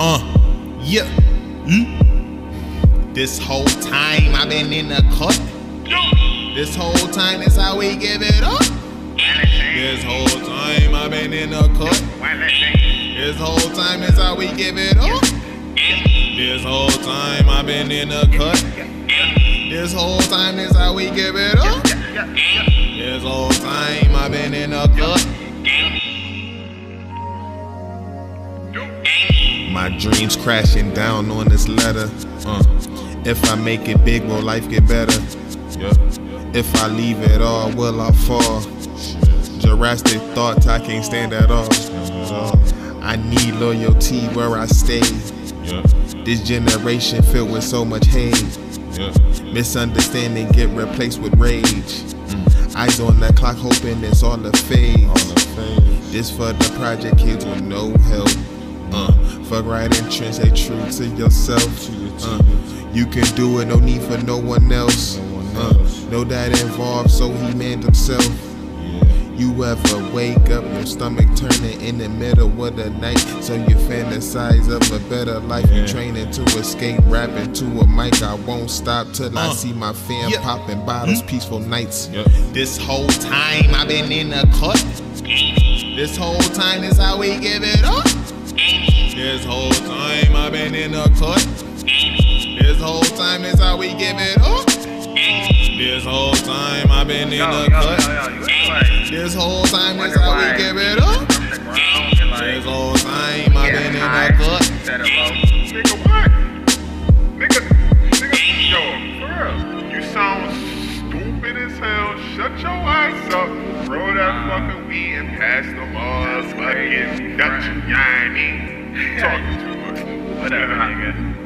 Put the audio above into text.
Uh, yeah. Hmm? This whole time I've been in the cut. This whole time that's how we give it up. This whole time I've been in the cut. This whole time that's how we give it up. This whole time I've been in the cut. This whole time that's how we give it up. This whole time I've been in the cut. My dreams crashing down on this letter. Uh, if I make it big, will life get better? Yeah. If I leave it all, will I fall? Jurassic thoughts, I can't stand at all. I need loyalty where I stay. This generation filled with so much hate. Misunderstanding get replaced with rage. Mm. Eyes on the clock, hoping it's all a phase. All a phase. This for the project kids with no help. Uh, fuck right entrance, stay true to yourself. Uh, you can do it, no need for no one else. Uh, know that involved, so he manned himself. You ever wake up, your stomach turning in the middle of the night, so you fantasize of a better life. You training to escape, rapping to a mic. I won't stop till I see my fam yeah. popping bottles, peaceful nights. This whole time I've been in the cut. This whole time is how we give it up. This whole time I've been in the cut. This whole time is how we give it up. This whole time I've been in the cut. This whole time is how we give it up. This whole time I've been in the cut. Nigga, what? Nigga, nigga, yo, for real. You sound stupid as hell. Shut your ass up. Throw that fucking weed and pass the motherfucking Dutch Yanni. Talking too much. Whatever, nigga.